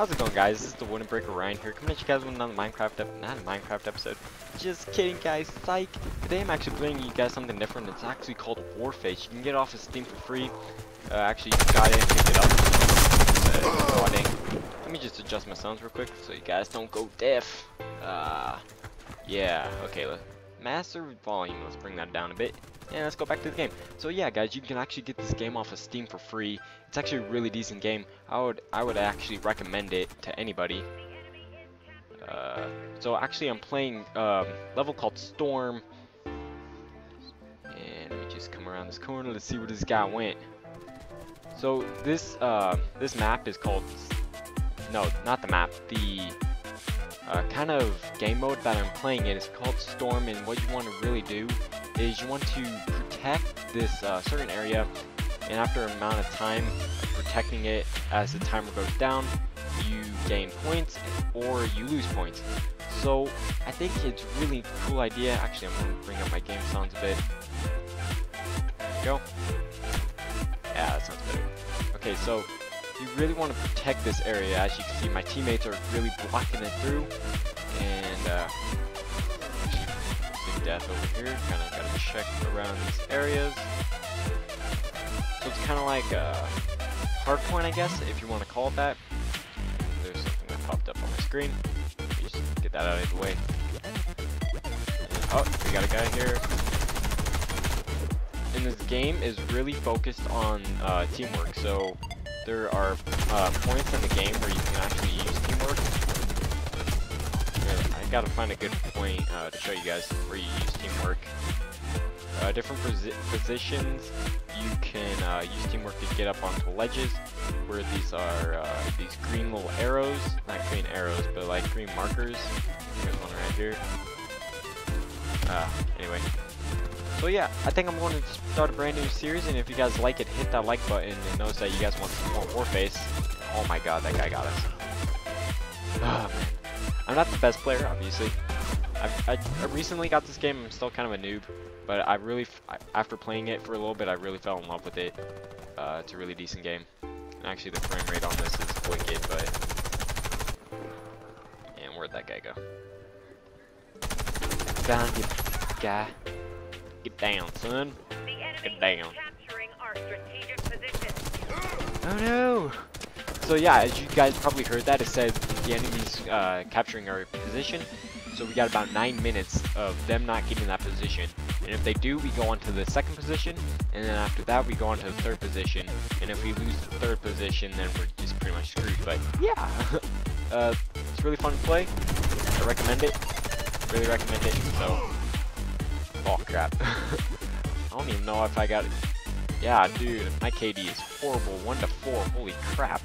How's it going guys? This is the Wooden Brick Ryan here, coming at you guys with another Minecraft, not a Minecraft episode. Just kidding guys, psych! Today I'm actually bringing you guys something different, it's actually called Warface. You can get it off of Steam for free. Uh, actually, got it and picked it up. Uh, Let me just adjust my sounds real quick so you guys don't go deaf. Uh, yeah, okay, look. Master volume, let's bring that down a bit. And let's go back to the game. So yeah, guys, you can actually get this game off of Steam for free. It's actually a really decent game. I would I would actually recommend it to anybody. Uh, so actually, I'm playing um, level called Storm. And we just come around this corner. Let's see where this guy went. So this uh, this map is called no, not the map. The uh, kind of game mode that I'm playing in is called Storm, and what you want to really do is you want to protect this uh, certain area, and after amount of time protecting it, as the timer goes down, you gain points or you lose points. So I think it's really cool idea. Actually, I'm going to bring up my game sounds a bit. go. Yeah, that sounds better. Okay, so you really want to protect this area. As you can see, my teammates are really blocking it through. And, uh, death over here. Kind of got to check around these areas. So it's kind of like a hard point, I guess, if you want to call it that. There's something that popped up on my screen. Just get that out of the way. Oh, we got a guy here. And this game is really focused on uh, teamwork. So there are uh, points in the game where you can actually use teamwork. I gotta find a good point uh, to show you guys where you use teamwork. Uh, different posi positions, you can uh, use teamwork to get up onto ledges, where these are uh, these green little arrows, not green arrows, but like green markers. There's one right here. Uh, anyway, so yeah, I think I'm going to start a brand new series, and if you guys like it, hit that like button, and notice that you guys want some more Warface. Oh my god, that guy got us. Oh, I'm not the best player, obviously. I, I recently got this game, I'm still kind of a noob, but I really, after playing it for a little bit, I really fell in love with it. Uh, it's a really decent game. And actually, the frame rate on this is wicked, but... And where'd that guy go? Found you, guy. Get down, son. Get down. Oh no! So yeah, as you guys probably heard that, it says the enemy's uh, capturing our position. So we got about 9 minutes of them not getting that position. And if they do, we go on to the second position. And then after that, we go on to the third position. And if we lose the third position, then we're just pretty much screwed. But yeah, uh, it's really fun to play. I recommend it. Really recommend it. So Oh crap. I don't even know if I got it. Yeah, dude, my KD is horrible. 1 to 4. Holy crap.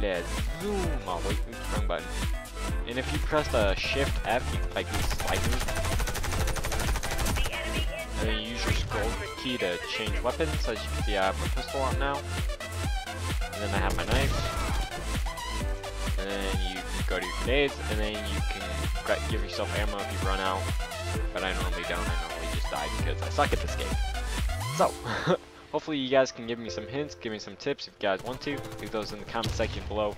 Let's zoom. Oh, wait, wrong button. And if you press the Shift F, you can like sliders. And then you use your scroll key to change weapons. As you can see, I have my uh, pistol out now. And then I have my knife. And then you go to your grenades, and then you can give yourself ammo if you run out. But I normally don't, I normally just die because I suck at this game. So, hopefully you guys can give me some hints, give me some tips if you guys want to. Leave those in the comment section below.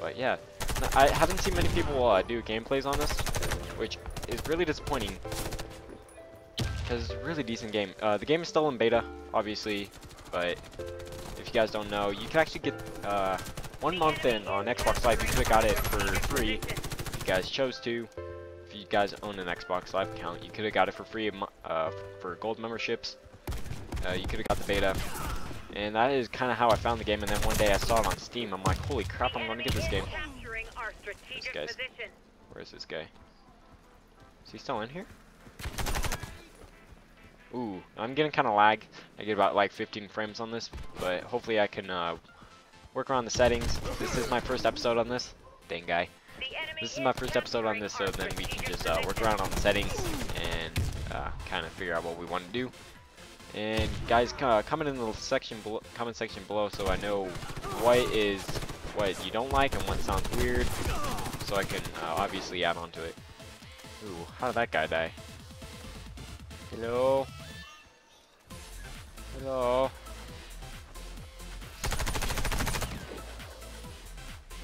But yeah, I haven't seen many people uh, do gameplays on this, which is really disappointing. Because it's a really decent game. Uh, the game is still in beta, obviously, but if you guys don't know, you can actually get uh, one month in on Xbox Live. You could have got it for free if you guys chose to. If you guys own an Xbox Live account, you could have got it for free uh, for gold memberships. Uh, you could have got the beta. And that is kind of how I found the game. And then one day I saw it on Steam. I'm like, holy crap, I'm going to get this game. This guy's, where is this guy? Is he still in here? Ooh, I'm getting kind of lag. I get about like 15 frames on this, but hopefully I can uh, work around the settings. This is my first episode on this. Dang guy. This is my first episode on this, so then we can just uh, work around on the settings and uh, kind of figure out what we want to do. And guys, uh, comment in the section comment section below so I know what is what you don't like and what sounds weird, so I can uh, obviously add on to it. Ooh, how did that guy die? Hello? Hello?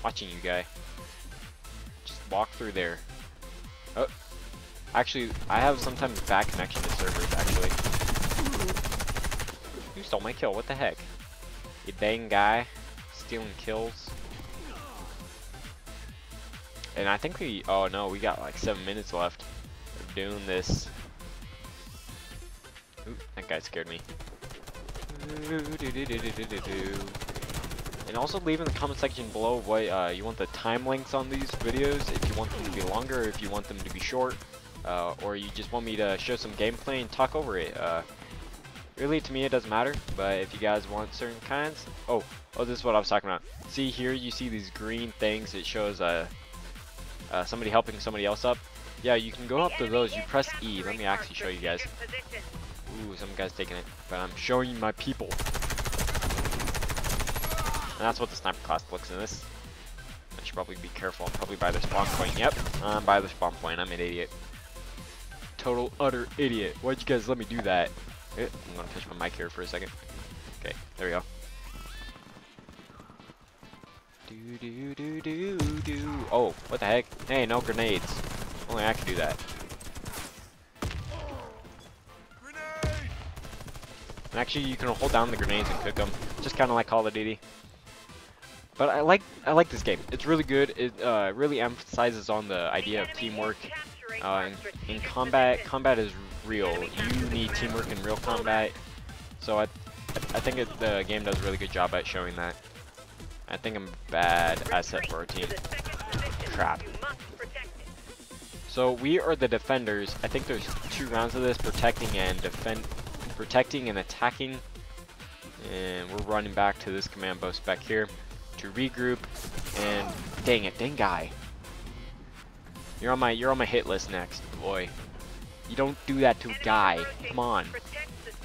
watching you, guy. Just walk through there. Oh. Actually, I have sometimes bad connection to servers, actually. Stole my kill, what the heck? You dang guy. Stealing kills. And I think we, oh no, we got like seven minutes left of doing this. That guy scared me. And also leave in the comment section below what uh, you want the time lengths on these videos, if you want them to be longer, if you want them to be short, uh, or you just want me to show some gameplay and talk over it. Uh, really, to me it doesn't matter, but if you guys want certain kinds, oh, oh, this is what I was talking about. See here, you see these green things, it shows uh, uh, somebody helping somebody else up. Yeah, you can go up to those, you press E, let me actually show you guys. Ooh, some guy's taking it, but I'm showing my people. And that's what the sniper class looks in this. I should probably be careful. I'm probably by the spawn point. Yep, I'm by the spawn point. I'm an idiot. Total, utter idiot. Why'd you guys let me do that? I'm gonna touch my mic here for a second. Okay, there we go. Do do do do do. Oh, what the heck? Hey, no grenades. Only I can do that. And actually, you can hold down the grenades and cook them, just kind of like Call of Duty. But I like I like this game. It's really good. It uh, really emphasizes on the idea of teamwork. Uh, in, in, combat, combat is real. You need teamwork in real combat. So I, I think it, the game does a really good job at showing that. I think I'm bad asset for our team. Crap. So we are the defenders. I think there's two rounds of this, protecting and defend, protecting and attacking. And we're running back to this command post back here to regroup and dang it, dang guy. You're on my you're on my hit list next, boy. You don't do that to a guy. Come on.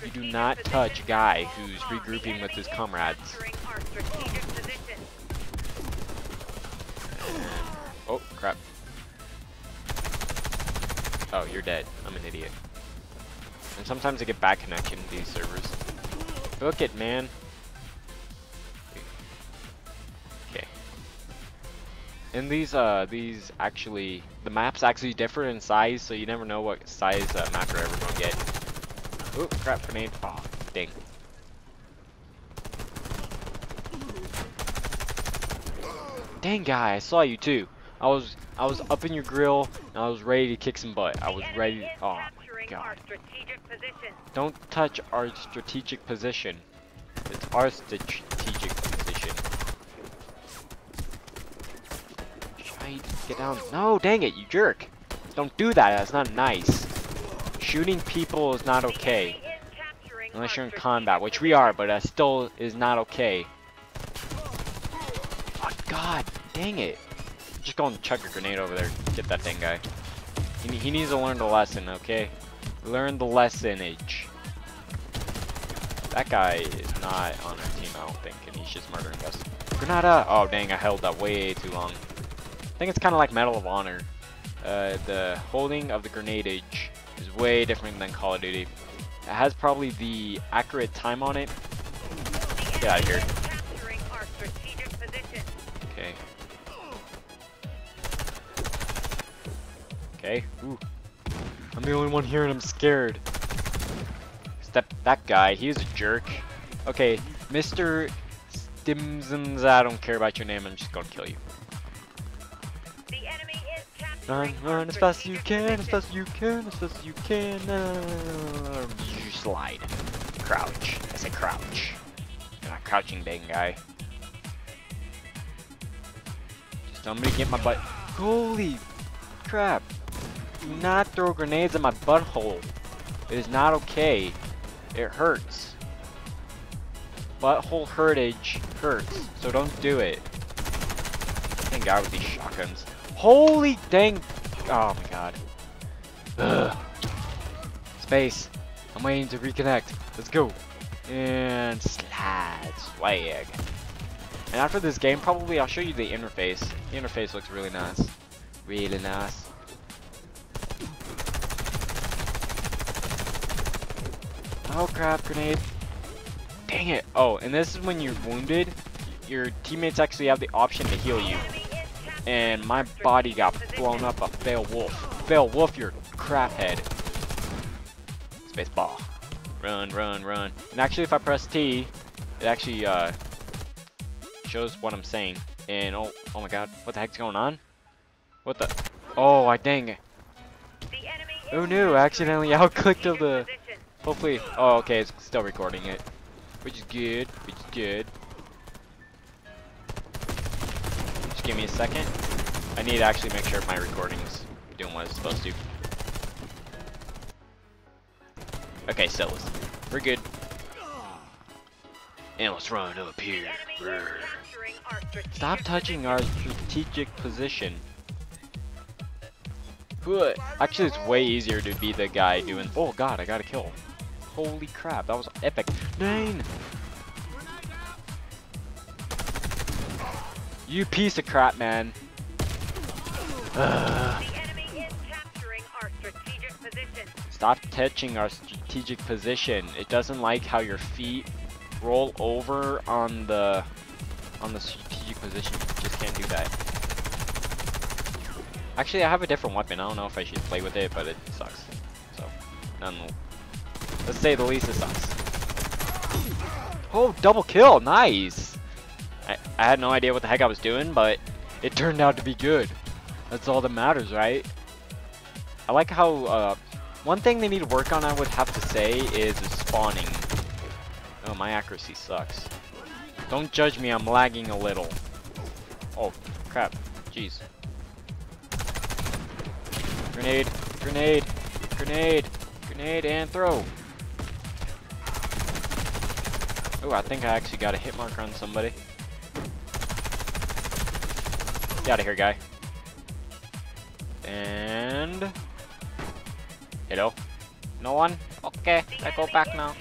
You do not touch a guy who's regrouping with his comrades. Oh crap. Oh, you're dead. I'm an idiot. And sometimes I get bad connection to these servers. Book it, man. And these, uh, these actually, the maps actually differ in size, so you never know what size uh, map you're ever gonna get. Oh, crap grenade. Oh, dang. Dang guy, I saw you too. I was, I was up in your grill, and I was ready to kick some butt. I was ready. Oh my god. Don't touch our strategic position. It's our strategic Get down. No, dang it, you jerk. Don't do that, that's not nice. Shooting people is not okay. Unless you're in combat, which we are, but that still is not okay. Oh god, dang it. Just go and chuck a grenade over there. Get that thing guy. He, he needs to learn the lesson, okay? Learn the lesson, lessonage. That guy is not on our team, I don't think, and he's just murdering us. Granada! Oh dang, I held that way too long think it's kind of like Medal of Honor. Uh, the holding of the grenadage is way different than Call of Duty. It has probably the accurate time on it. Get out of here. Okay. Okay. Ooh. I'm the only one here and I'm scared. Step that guy, he's a jerk. Okay, Mr. Stimsons, I don't care about your name, I'm just gonna kill you. Run, run as fast as you can, as fast as you can, as fast as you can. Uh, you slide. Crouch. I say crouch. You're not crouching, dang guy. Just tell me to get my butt. Holy crap. Do not throw grenades in my butthole. It is not okay. It hurts. Butthole hurtage hurts, so don't do it. Thank God with these shotguns. Holy dang. Oh my god. Ugh. Space. I'm waiting to reconnect. Let's go. And slide. Swag. And after this game, probably I'll show you the interface. The interface looks really nice. Really nice. Oh crap, grenade. Dang it. Oh, and this is when you're wounded. your teammates actually have the option to heal you. And my body got blown up a fail wolf. Fail wolf, your crap head. Space ball. Run, run, run. And actually, if I press T, it actually uh, shows what I'm saying. And oh, oh my God, what the heck's going on? What the? Oh, I dang it. Oh no, I accidentally outclicked of the. Hopefully, oh okay, it's still recording it, which is good, which is good. Just give me a second. I need to actually make sure my recording's doing what it's supposed to. Okay, so we're good. And let's run up here. Stop touching our strategic position. Actually, it's way easier to be the guy doing. Oh god, I got a kill. Holy crap, that was epic. Nine! You piece of crap, man. Stop touching our strategic position. It doesn't like how your feet roll over on the on the strategic position. You just can't do that. Actually, I have a different weapon. I don't know if I should play with it, but it sucks. So, none. Let's say the least, it sucks. Oh, double kill! Nice! I, I had no idea what the heck I was doing, but it turned out to be good. That's all that matters, right? I like how, uh, one thing they need to work on, I would have to say, is spawning. Oh, my accuracy sucks. Don't judge me, I'm lagging a little. Oh, crap. Jeez. Grenade, grenade, grenade, grenade, and throw. Oh, I think I actually got a hit marker on somebody. Get out of here, guy. And... Hello? No one? Okay, I go back now.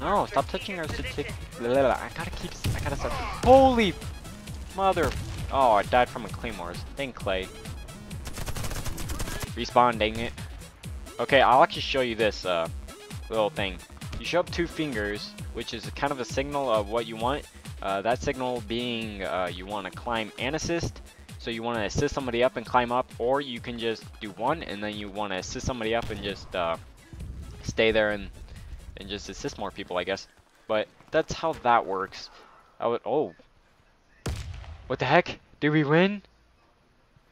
No, stop touching our stick. I gotta keep... I gotta stop. Holy... Mother... Oh, I died from a claymore. Thank Clay. Respawn, dang it. Okay, I'll actually show you this uh, little thing. You show up two fingers, which is kind of a signal of what you want. Uh, that signal being uh, you want to climb and assist. So you want to assist somebody up and climb up, or you can just do one and then you want to assist somebody up and just uh, stay there and and just assist more people, I guess. But that's how that works. I would. Oh, what the heck? Did we win?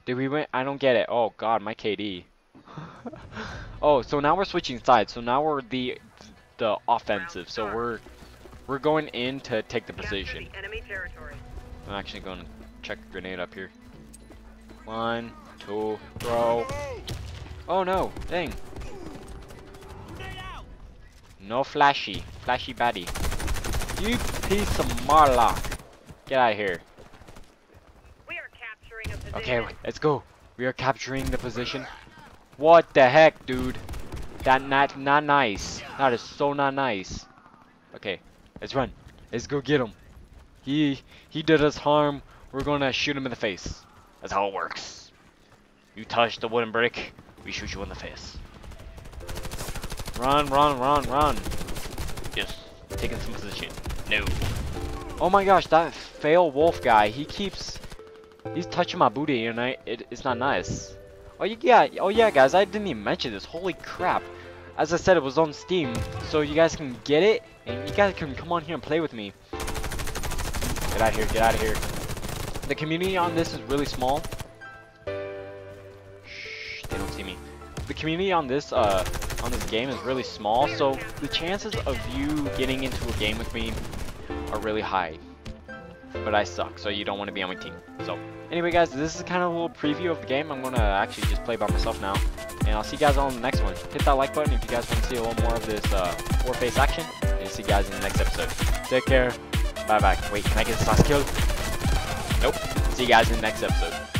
Did we win? I don't get it. Oh god, my KD. oh, so now we're switching sides. So now we're the the offensive. So we're we're going in to take the position. I'm actually going to check a grenade up here. One, two, throw. Oh no, dang. No flashy, flashy baddie. You piece of marlock. Get out of here. Okay, let's go. We are capturing the position. What the heck, dude? That not not nice. That is so not nice. Okay, let's run. Let's go get him. He he did us harm. We're gonna shoot him in the face. That's how it works. You touch the wooden brick, we shoot you in the face. Run, run, run, run. Just taking some position. No. Oh my gosh, that fail wolf guy, he keeps He's touching my booty and I, it, it's not nice. Oh you yeah, oh yeah guys, I didn't even mention this. Holy crap. As I said, it was on Steam, so you guys can get it, and you guys can come on here and play with me. Get out of here, get out of here. The community on this is really small. Shh, they don't see me. The community on this, uh, on this game is really small, so the chances of you getting into a game with me are really high. But I suck, so you don't want to be on my team. So, Anyway guys, this is kind of a little preview of the game. I'm going to actually just play by myself now. And I'll see you guys on the next one. Hit that like button if you guys want to see a little more of this uh, face action. And see you guys in the next episode. Take care. Bye bye. Wait, can I get this last kill? Nope. See you guys in the next episode.